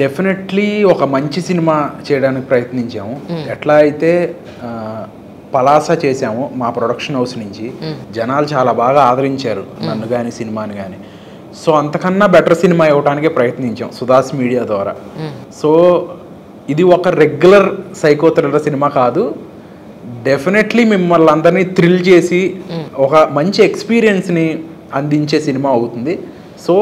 Definitely ఒక మంచి cinema చేయడానికి ప్రయత్నించాము. ఎట్లా అయితే పలాస చేసాము మా ప్రొడక్షన్ హౌస్ నుంచి జనాలు చాలా బాగా ఆదరించారు నన్ను కానీ సినిమాని కానీ సో అంతకన్నా బెటర్ సినిమా ఇవ్వడానికే ప్రయత్నించాం సుధాస్ మీడియా ద్వారా. సో ఇది ఒక రెగ్యులర్ సైకో థ్రిల్లర్ సినిమా కాదు. డెఫినెట్లీ మిమ్మల్ని అందరినీ థ్రిల్ చేసి ఒక మంచి ఎక్స్పీరియన్స్ని అందించే సినిమా అవుతుంది. సో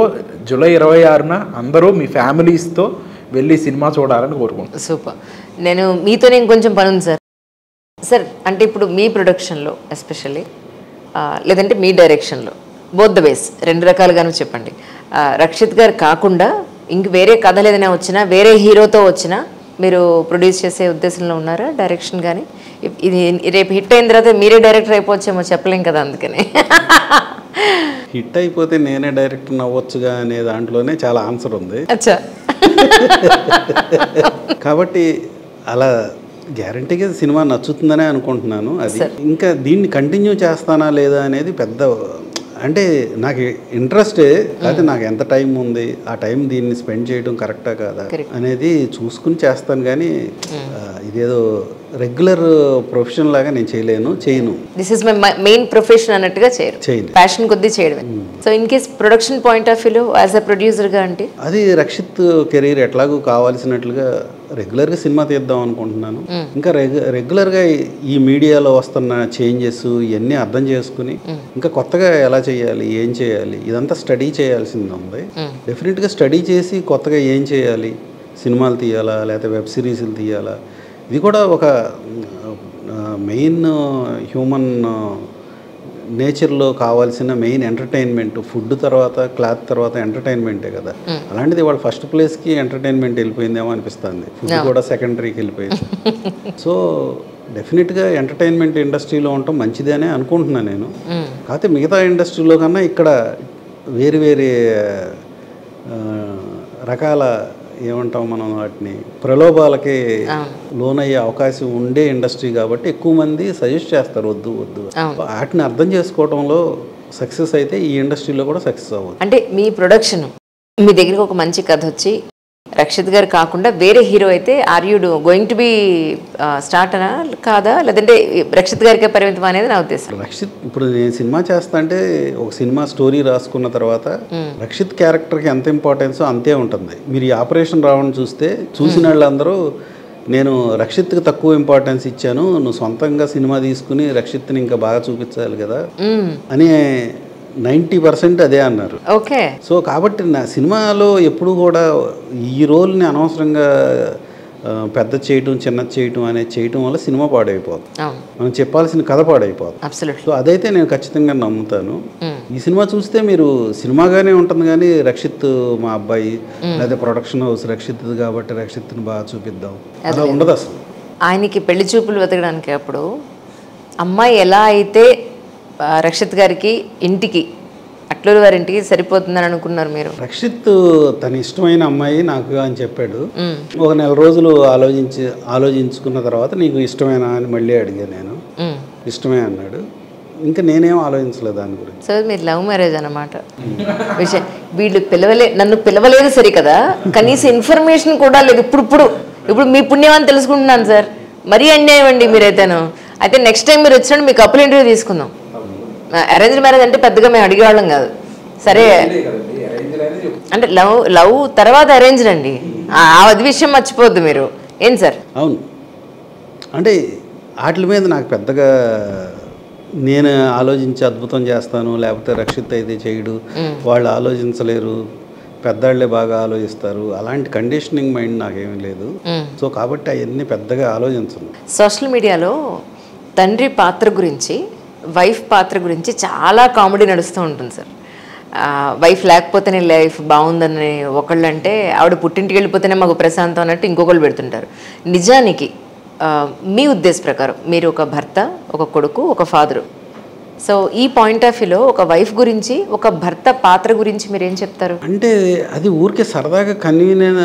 జూలై ఇరవై ఆరున అందరూ మీ ఫ్యామిలీస్తో వెళ్ళి సినిమా చూడాలని కోరుకుంటున్నాను సూపర్. నేను మీతోనే ఇంకొంచెం పని ఉంది సార్. సార్ అంటే ఇప్పుడు మీ ప్రొడక్షన్లో ఎస్పెషల్లీ లేదంటే మీ డైరెక్షన్లో బోత్ ద వేస్ రెండు రకాలుగాను చెప్పండి. రక్షిత్ గారు కాకుండా ఇంక వేరే కథలు ఏదైనా వచ్చినా వేరే హీరోతో వచ్చినా మీరు ప్రొడ్యూస్ చేసే ఉద్దేశంలో ఉన్నారా? డైరెక్షన్ కానీ ఇప్- ఇది రేపు హిట్ అయిన తర్వాత మీరే డైరెక్టర్ అయిపోవచ్చేమో చెప్పలేం కదా అందుకని. హిట్ అయిపోతే నేనే డైరెక్టర్ అవ్వచ్చుగా అనే దాంట్లోనే చాలా ఆన్సర్ ఉంది. కాబట్టి అలా గ్యారంటీగా సినిమా నచ్చుతుందనే అనుకుంటున్నాను అది. ఇంకా దీన్ని కంటిన్యూ చేస్తానా లేదా అనేది పెద్ద అంటే నాకు ఇంట్రెస్టే అయితే నాకు ఎంత టైం ఉంది ఆ టైం దీన్ని స్పెండ్ చేయడం కరెక్టా కాదా. అనేది చూసుకుని చేస్తాను కానీ ఇదేదో రెగ్యులర్ ప్రొఫెషన్ లాగా నేను చేయలేను చేయను. This is my main profession అన్నట్టుగా చేయరు. చేయను. ప్యాషన్ కొద్దీ చేయడమే. So in case production point of వ్యూలో యాజ్ అ ప్రొడ్యూసర్గా అంటే? అది రక్షిత్ కెరీర్ ఎట్లాగూ కావాల్సినట్లుగా రెగ్యులర్గా సినిమా తీద్దాం అనుకుంటున్నాను. ఇంకా రెగ్యు రెగ్యులర్గా ఈ మీడియాలో వస్తున్న చేంజెస్ ఇవన్నీ అర్థం చేసుకుని ఇంకా కొత్తగా ఎలా చేయాలి ఏం చేయాలి ఇదంతా స్టడీ చేయాల్సింది ఉంది. డెఫినెట్గా స్టడీ చేసి కొత్తగా ఏం చేయాలి సినిమాలు తీయాలా లేకపోతే వెబ్ సిరీస్లు తీయాలా ఇది కూడా ఒక మెయిన్ హ్యూమన్ నేచర్లో కావాల్సిన మెయిన్ ఎంటర్టైన్మెంట్. ఫుడ్ తర్వాత క్లాత్ తర్వాత ఎంటర్టైన్మెంటే కదా. అలాంటిది వాళ్ళ ఫస్ట్ ప్లేస్కి ఎంటర్టైన్మెంట్ వెళ్ళిపోయిందేమో అనిపిస్తుంది. ఫుడ్ కూడా సెకండరీకి వెళ్ళిపోయింది. సో డెఫినెట్గా ఎంటర్టైన్మెంట్ ఇండస్ట్రీలో ఉండటం మంచిదేనే అనుకుంటున్నాను నేను. కాకపోతే మిగతా ఇండస్ట్రీలో కన్నా ఇక్కడ వేరు వేరే రకాల ఏమంటాం మనం వాటిని? ప్రలోభాలకి లోనయ్యే అవకాశం ఉండే ఇండస్ట్రీ కాబట్టి ఎక్కువ మంది సజెస్ట్ చేస్తారు వద్దు వద్దు. వాటిని అర్థం చేసుకోవడంలో సక్సెస్ అయితే ఈ ఇండస్ట్రీలో కూడా సక్సెస్ అవ్వదు అంటే మీ ప్రొడక్షన్ మీ దగ్గరికి ఒక మంచి కథ వచ్చి రక్షిత్ గారు కాకుండా వేరే హీరో అయితే are you going to be start అనా కాదా? లేదంటే రక్షిత్ గారికే పరిమితం అనేది నా ఉద్దేశం. రక్షిత్ ఇప్పుడు నేను సినిమా చేస్తా అంటే ఒక సినిమా స్టోరీ రాసుకున్న తర్వాత రక్షిత్ క్యారెక్టర్కి ఎంత ఇంపార్టెన్స్ అంతే ఉంటుంది. మీరు ఈ ఆపరేషన్ రావడం చూస్తే చూసిన వాళ్ళందరూ నేను రక్షిత్కి తక్కువ ఇంపార్టెన్స్ ఇచ్చాను నువ్వు సొంతంగా సినిమా తీసుకుని రక్షిత్ని ఇంకా బాగా చూపించాలి కదా అని నైంటీ పర్సెంట్ అదే అన్నారు. ఓకే. సో కాబట్టి నా సినిమాలో ఎప్పుడు కూడా ఈ రోల్ని అనవసరంగా పెద్ద చేయటం చిన్న చేయటం అనేది చేయటం వల్ల సినిమా పాడైపోతుంది అవును. మనం చెప్పాల్సిన కథ పాడైపోతుంది సో అదైతే నేను ఖచ్చితంగా నమ్ముతాను. ఈ సినిమా చూస్తే మీరు సినిమాగానే ఉంటుంది కానీ రక్షిత్ మా అబ్బాయి లేదా ప్రొడక్షన్ హౌస్ రక్షిత్ కాబట్టి రక్షిత్ని బాగా చూపిద్దాం. అలా ఉండదు అసలు. ఆయనకి పెళ్ళి చూపులు వెతకడానికి అప్పుడు అమ్మాయి ఎలా అయితే రక్షిత్ గారికి ఇంటికి అట్లూరు వారి ఇంటికి సరిపోతుందని అనుకున్నారు మీరు. రక్షిత్ తన ఇష్టమైన అమ్మాయి నాకు అని చెప్పాడు. ఒక నెల రోజులు ఆలోచించి ఆలోచించుకున్న తర్వాత నీకు ఇష్టమేనా అని మళ్ళీ అడిగాను నేను. ఇష్టమే అన్నాడు. ఇంకా నేనేం ఆలోచించలేదు దాని గురించి. సో మీరు లవ్ మ్యారేజ్ అన్నమాట. విషయం వీళ్ళు పిలవలే నన్ను పిలవలేదు సరే కదా. కనీసం ఇన్ఫర్మేషన్ కూడా లేదు. ఇప్పుడు ఇప్పుడు ఇప్పుడు మీ పుణ్యమని తెలుసుకుంటున్నాను సార్. మరీ అన్యాయం అండి మీరైతేను. అయితే నెక్స్ట్ టైం మీరు వచ్చినప్పుడు మీకు కపుల్ ఇంటర్వ్యూ తీసుకుందాం. అరేంజ్ మ్యారేజ్ అంటే పెద్దగా మేము అడిగేవాళ్ళం కాదు. సరే. అంటే లవ్ లవ్ తర్వాత అరేంజ్ అండి. అది విషయం మర్చిపోద్దు మీరు. ఏం సార్? అవును. అంటే వాటి మీద నాకు పెద్దగా నేను ఆలోచించి అద్భుతం చేస్తాను లేకపోతే రక్షిత్ అయితే చేయడు వాళ్ళు ఆలోచించలేరు పెద్దాళ్ళే బాగా ఆలోచిస్తారు అలాంటి కండిషనింగ్ మైండ్ నాకేమీ లేదు. సో కాబట్టి అవన్నీ పెద్దగా ఆలోచించను. సోషల్ మీడియాలో తండ్రి పాత్ర గురించి వైఫ్ పాత్ర గురించి చాలా కామెడీ నడుస్తూ ఉంటుంది సార్. వైఫ్ లేకపోతేనే లైఫ్ బాగుందని ఒకళ్ళు అంటే ఆవిడ పుట్టింటికి వెళ్ళిపోతేనే మాకు ప్రశాంతం అన్నట్టు ఇంకొకళ్ళు పెడుతుంటారు. నిజానికి మీ ఉద్దేశ ప్రకారం మీరు ఒక భర్త ఒక కొడుకు ఒక ఫాదరు. సో ఈ పాయింట్ ఆఫ్ వ్యూలో ఒక వైఫ్ గురించి ఒక భర్త పాత్ర గురించి మీరు ఏం చెప్తారు? అంటే అది ఊరికే సరదాగా కన్వీనియన్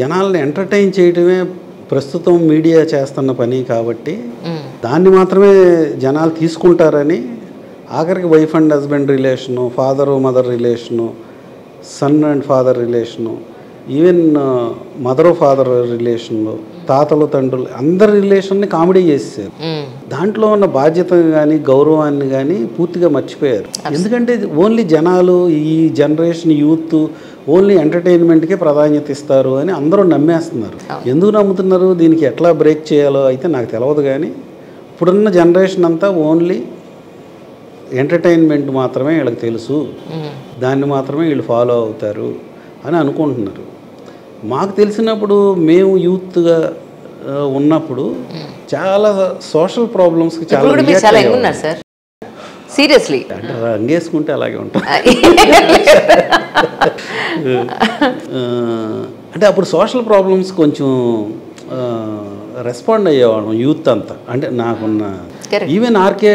జనాల్ని ఎంటర్టైన్ చేయడమే ప్రస్తుతం మీడియా చేస్తున్న పని కాబట్టి దాన్ని మాత్రమే జనాలు తీసుకుంటారని ఆఖరికి wife and husband relation father mother relation son and father relation even mother father రిలేషన్లో తాతలు తండ్రులు అందరి రిలేషన్ని కామెడీ చేసేసారు. దాంట్లో ఉన్న బాధ్యత కానీ గౌరవాన్ని కానీ పూర్తిగా మర్చిపోయారు. ఎందుకంటే ఓన్లీ జనాలు ఈ జనరేషన్ యూత్ ఓన్లీ ఎంటర్టైన్మెంట్కే ప్రాధాన్యత ఇస్తారు అని అందరూ నమ్మేస్తున్నారు. ఎందుకు నమ్ముతున్నారు? దీనికి ఎట్లా బ్రేక్ చేయాలో అయితే నాకు తెలియదు కానీ ఇప్పుడున్న జనరేషన్ అంతా ఓన్లీ ఎంటర్టైన్మెంట్ మాత్రమే వీళ్ళకి తెలుసు. దాన్ని మాత్రమే వీళ్ళు ఫాలో అవుతారు అని అనుకుంటున్నారు. మాకు తెలిసినప్పుడు మేము యూత్గా ఉన్నప్పుడు చాలా సోషల్ ప్రాబ్లమ్స్కి చాలా సార్. సీరియస్లీ. అంటే రంగేసుకుంటే అలాగే ఉంటుంది అంటే అప్పుడు సోషల్ ప్రాబ్లమ్స్ కొంచెం రెస్పాండ్ అయ్యేవాళ్ళం యూత్ అంతా. అంటే నాకున్న. ఈవెన్ ఆర్కే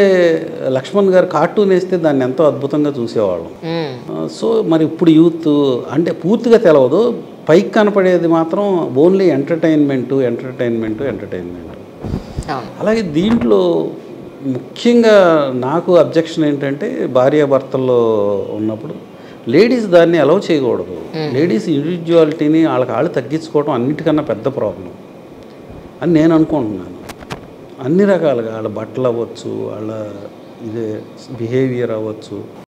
లక్ష్మణ్ గారు కార్టూన్ వేస్తే దాన్ని ఎంతో అద్భుతంగా చూసేవాళ్ళం. ఆ, సో మరి ఇప్పుడు యూత్ అంటే పూర్తిగా తెలవదు. పైకి కనపడేది మాత్రం ఓన్లీ ఎంటర్టైన్మెంట్ ఎంటర్టైన్మెంట్ ఎంటర్టైన్మెంట్ అలాగే దీంట్లో ముఖ్యంగా నాకు అబ్జెక్షన్ ఏంటంటే భార్యాభర్తల్లో ఉన్నప్పుడు లేడీస్ దాన్ని అలౌ చేయకూడదు. లేడీస్ ఇండివిజువాలిటీని వాళ్ళకి వాళ్ళు తగ్గించుకోవడం అన్నిటికన్నా పెద్ద ప్రాబ్లం అని నేను అనుకుంటున్నాను. అన్ని రకాలుగా వాళ్ళ బట్టలు అవ్వచ్చు వాళ్ళ ఇదే బిహేవియర్ అవ్వచ్చు.